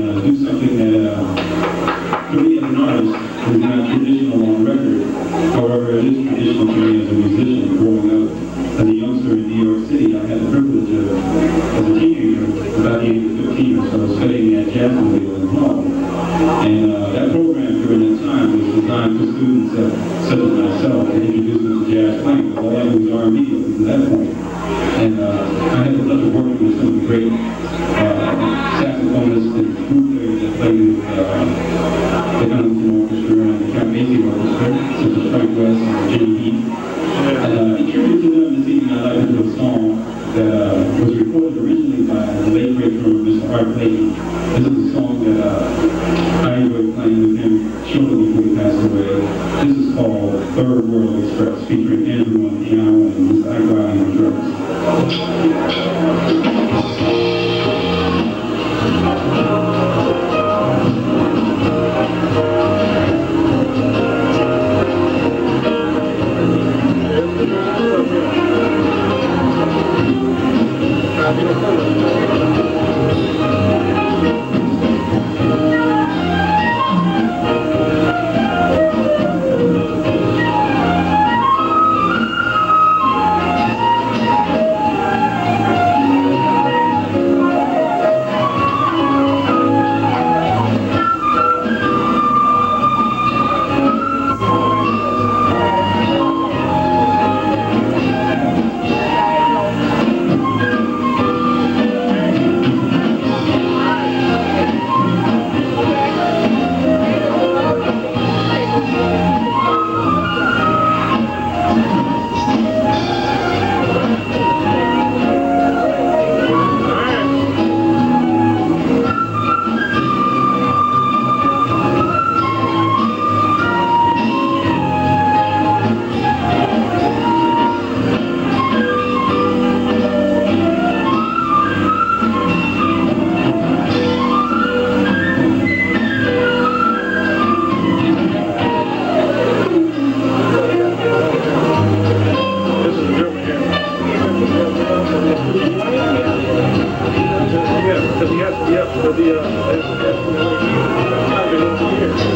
do something that, uh, for me as an artist, is not traditional on record. However, it is traditional to me as a musician growing up as a youngster in New York City. I had the privilege of, as a teenager, about the age of 15 or so, studying at Jazzmobile in Harlem. And uh, that program during that time was designed for students uh, such as myself to introduce them to jazz playing. All I was R&B to that point. And uh, I had the pleasure of working Orchestra and the Basie Orchestra, such as Frank Wess and Jimmy Heath. And uh, introducing them this evening, I'd like to do a song that uh, was recorded originally by the late great drummer, Mr. Art Blakey. This is a song that uh, I enjoyed playing with him shortly before he passed away. This is called Third World Express, featuring Andrew on piano and Mr. Agrawal on drums. The, uh,